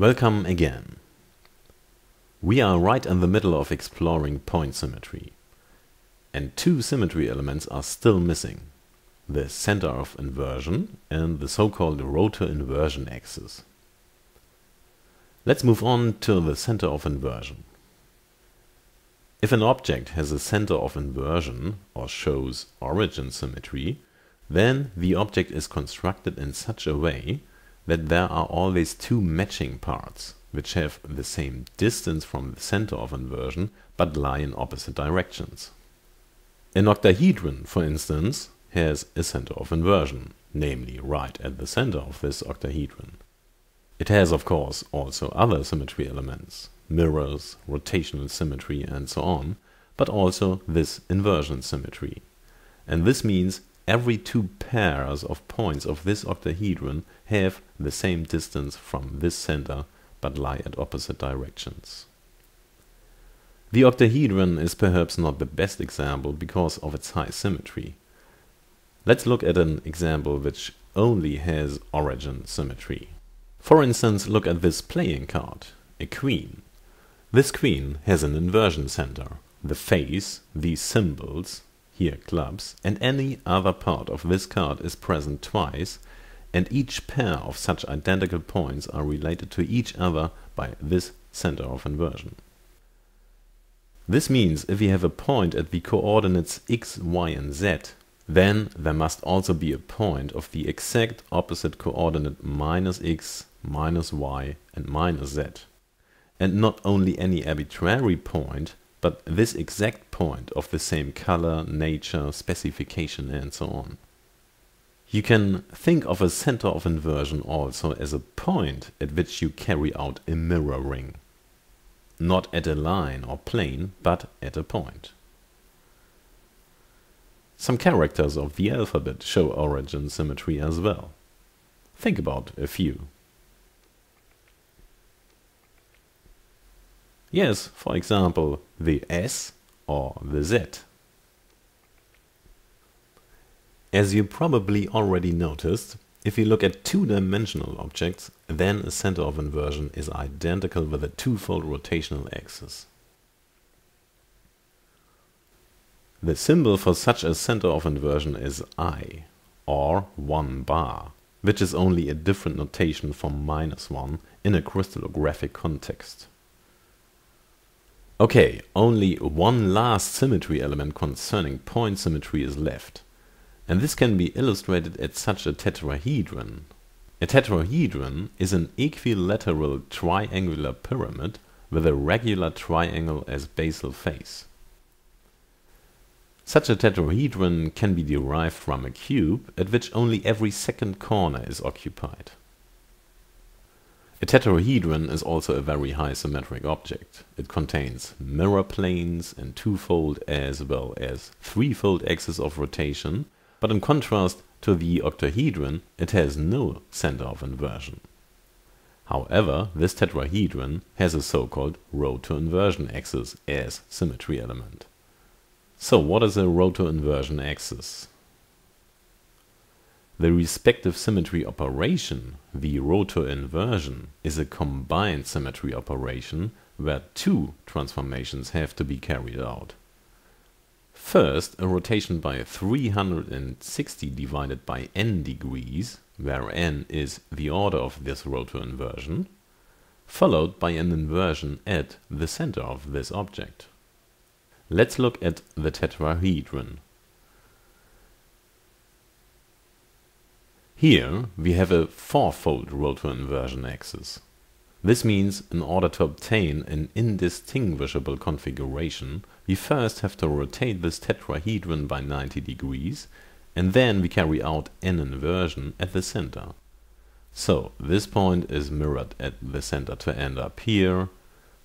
Welcome again. We are right in the middle of exploring point symmetry. And two symmetry elements are still missing. The center of inversion and the so-called rotoinversion axis. Let's move on to the center of inversion. If an object has a center of inversion or shows origin symmetry, then the object is constructed in such a way that there are always two matching parts, which have the same distance from the center of inversion but lie in opposite directions. An octahedron, for instance, has a center of inversion, namely right at the center of this octahedron. It has, of course, also other symmetry elements, mirrors, rotational symmetry, and so on, but also this inversion symmetry. And this means every two pairs of points of this octahedron have the same distance from this center but lie at opposite directions. The octahedron is perhaps not the best example because of its high symmetry. Let's look at an example which only has origin symmetry. For instance, look at this playing card, a queen. This queen has an inversion center. The face, these symbols, here clubs, and any other part of this card is present twice, and each pair of such identical points are related to each other by this center of inversion. This means if we have a point at the coordinates x, y, and z, then there must also be a point of the exact opposite coordinate minus x, minus y, and minus z. And not only any arbitrary point, but this exact point of the same color, nature, specification and so on. You can think of a center of inversion also as a point at which you carry out a mirroring. Not at a line or plane, but at a point. Some characters of the alphabet show origin symmetry as well. Think about a few. Yes, for example, the S or the Z. As you probably already noticed, if you look at two-dimensional objects, then a center of inversion is identical with a twofold rotational axis. The symbol for such a center of inversion is I, or 1 bar, which is only a different notation from minus 1 in a crystallographic context. Okay, only one last symmetry element concerning point symmetry is left. And this can be illustrated at such a tetrahedron. A tetrahedron is an equilateral triangular pyramid with a regular triangle as basal face. Such a tetrahedron can be derived from a cube at which only every second corner is occupied. A tetrahedron is also a very high symmetric object. It contains mirror planes and twofold as well as threefold axis of rotation, but in contrast to the octahedron, it has no center of inversion. However, this tetrahedron has a so-called rotoinversion axis as symmetry element. So what is a rotoinversion axis? The respective symmetry operation, the rotoinversion, is a combined symmetry operation where two transformations have to be carried out. First, a rotation by 360 divided by n degrees, where n is the order of this rotoinversion, followed by an inversion at the center of this object. Let's look at the tetrahedron. Here we have a fourfold rotoinversion axis. This means in order to obtain an indistinguishable configuration, we first have to rotate this tetrahedron by 90 degrees, and then we carry out an inversion at the center. So this point is mirrored at the center to end up here,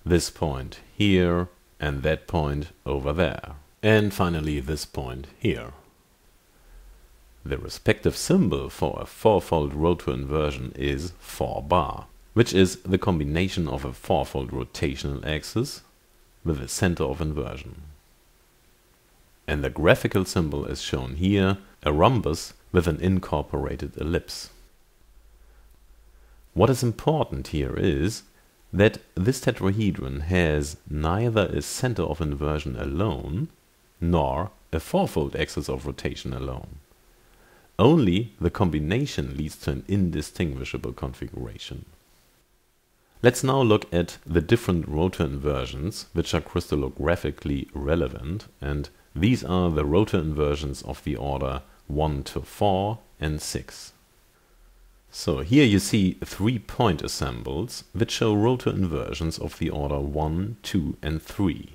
this point here, and that point over there. And finally this point here. The respective symbol for a fourfold rotoinversion is 4 bar, which is the combination of a fourfold rotational axis with a center of inversion. And the graphical symbol is shown here, a rhombus with an incorporated ellipse. What is important here is that this tetrahedron has neither a center of inversion alone, nor a fourfold axis of rotation alone. Only the combination leads to an indistinguishable configuration. Let's now look at the different rotoinversions which are crystallographically relevant and these are the rotoinversions of the order 1 to 4 and 6. So here you see three point assembles which show rotoinversions of the order 1, 2 and 3.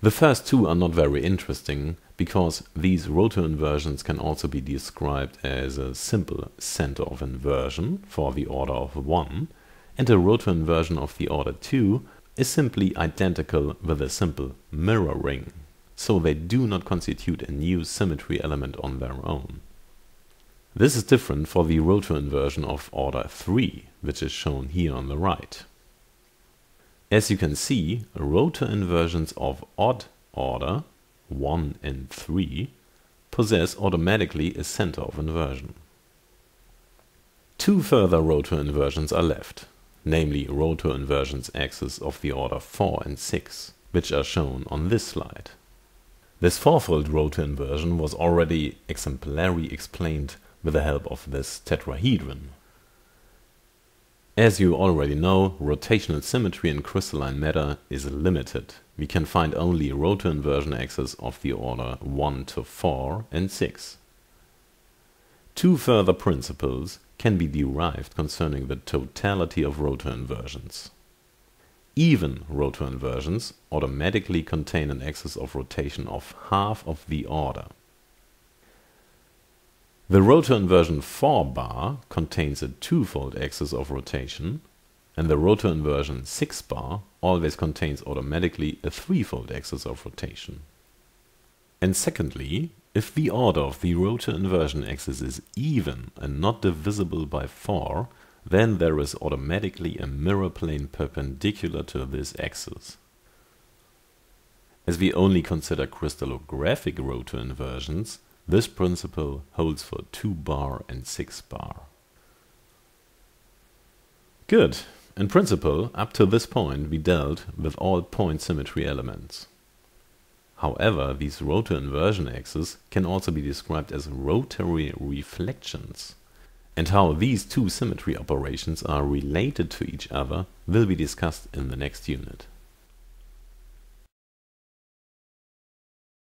The first two are not very interesting because these rotoinversions can also be described as a simple center of inversion for the order of 1 and a rotoinversion of the order 2 is simply identical with a simple mirror ring, so they do not constitute a new symmetry element on their own. This is different for the rotoinversion of order 3, which is shown here on the right. As you can see, rotoinversions of odd order 1 and 3 possess automatically a center of inversion. Two further rotoinversions are left, namely rotoinversions axes of the order 4 and 6, which are shown on this slide. This fourfold rotoinversion was already exemplarily explained with the help of this tetrahedron. As you already know, rotational symmetry in crystalline matter is limited. We can find only rotoinversion axes of the order 1 to 4 and 6. Two further principles can be derived concerning the totality of rotoinversions. Even rotoinversions automatically contain an axis of rotation of half of the order. The rotoinversion 4 bar contains a twofold axis of rotation, and the rotoinversion 6 bar always contains automatically a threefold axis of rotation. And secondly, if the order of the rotoinversion axis is even and not divisible by 4, then there is automatically a mirror plane perpendicular to this axis. As we only consider crystallographic rotoinversions, this principle holds for 2 bar and 6 bar. Good. In principle, up to this point we dealt with all point symmetry elements. However, these rotoinversion axes can also be described as rotary reflections. And how these two symmetry operations are related to each other will be discussed in the next unit.